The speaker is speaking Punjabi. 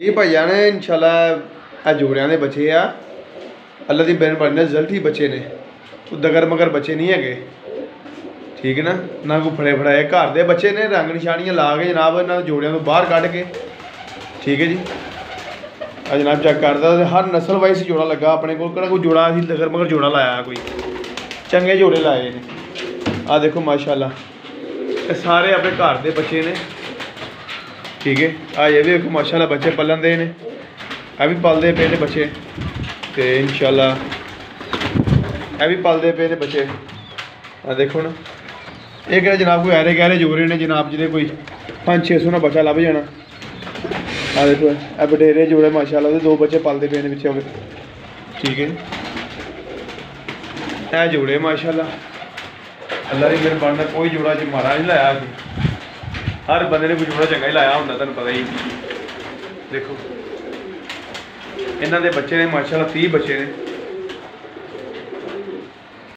ਇਹ ਭਾਈਆਂ ਨੇ, ਇਨਸ਼ਾਅੱਲਾ ਆ ਜੋੜਿਆਂ ਦੇ ਬੱਚੇ ਆ। ਅੱਲਾ ਦੀ ਬੈਨ ਬਣਨੇ ਰਿਜ਼ਲਟ ਹੀ ਬੱਚੇ ਨੇ। ਉਹ ਦਗਰ ਮਗਰ ਬੱਚੇ ਨਹੀਂ ਹੈਗੇ। ਠੀਕ ਹੈ ਨਾ? ਨਾ ਕੋ ਫੜੇ ਫੜਾਏ। ਘਰ ਦੇ ਬੱਚੇ ਨੇ, ਰੰਗ ਨਿਸ਼ਾਨੀਆਂ ਲਾ ਕੇ ਜਨਾਬ ਇਹਨਾਂ ਜੋੜਿਆਂ ਤੋਂ ਬਾਹਰ ਕੱਢ ਕੇ। ਠੀਕ ਹੈ ਜੀ। ਆ ਜਨਾਬ ਚੈੱਕ ਕਰਦਾ ਤੇ ਹਰ ਨਸਲ ਵਾਈਜ਼ ਜੋੜਾ ਲੱਗਾ ਆਪਣੇ ਕੋਲ। ਕਿਹੜਾ ਕੋਈ ਜੋੜਾ ਅਸੀਂ ਦਗਰ ਮਗਰ ਜੋੜਾ ਲਾਇਆ ਕੋਈ। ਚੰਗੇ ਜੋੜੇ ਲਾਏ ਨੇ। ਆ ਦੇਖੋ, ਮਾਸ਼ਾਅੱਲਾ। ਇਹ ਸਾਰੇ ਆਪਣੇ ਘਰ ਦੇ ਬੱਚੇ ਨੇ। ਠੀਕ ਹੈ। ਆ ਇਹ ਵੀ ਇੱਕ ਮਾਸ਼ਾਅੱਲਾ ਬੱਚੇ ਪਲਣ ਦੇ ਨੇ। ਆ ਵੀ ਪਲਦੇ ਪਏ ਨੇ ਬੱਚੇ। ਤੇ ਇਨਸ਼ਾਅੱਲਾ ਇਹ ਵੀ ਪਲਦੇ ਪਏ ਨੇ ਬੱਚੇ। ਆ ਦੇਖੋ ਨਾ। ਇਹ ਕਿਹੜਾ ਜਨਾਬ ਕੋਈ ਐਰੇ ਗਹਿਰੇ ਜੋਰੇ ਨੇ ਜਨਾਬ ਜਿਹਦੇ ਕੋਈ 5-600 ਨਾਲ ਬੱਚਾ ਲੱਭ ਜਾਣਾ। ਆ ਦੇਖੋ, ਇਹ ਬਟੇਰੇ ਜੋੜੇ ਮਾਸ਼ਾਅੱਲਾ, ਉਹਦੇ ਦੋ ਬੱਚੇ ਪਲਦੇ ਪਏ ਨੇ ਪਿੱਛੇ ਹੋਵੇ ਠੀਕ ਹੈ। ਇਹ ਜੋੜੇ ਮਾਸ਼ਾਅੱਲਾ। ਅੱਲਾ ਦੀ ਮਿਹਰਬਾਨੀ ਨਾਲ ਕੋਈ ਜੋੜਾ ਚ ਮਾਰਾ ਨਹੀਂ ਲਾਇਆ ਸੀ। ਹਰ ਬੰਦੇ ਨੇ ਕੋਈ ਜੋੜਾ ਚੰਗਾ ਹੀ ਲਾਇਆ ਹੁੰਦਾ, ਤੁਹਾਨੂੰ ਪਤਾ ਹੀ। ਦੇਖੋ। ਇਹਨਾਂ ਦੇ ਬੱਚੇ ਨੇ, ਮਾਸ਼ਾਅੱਲਾ 30 ਬੱਚੇ ਨੇ।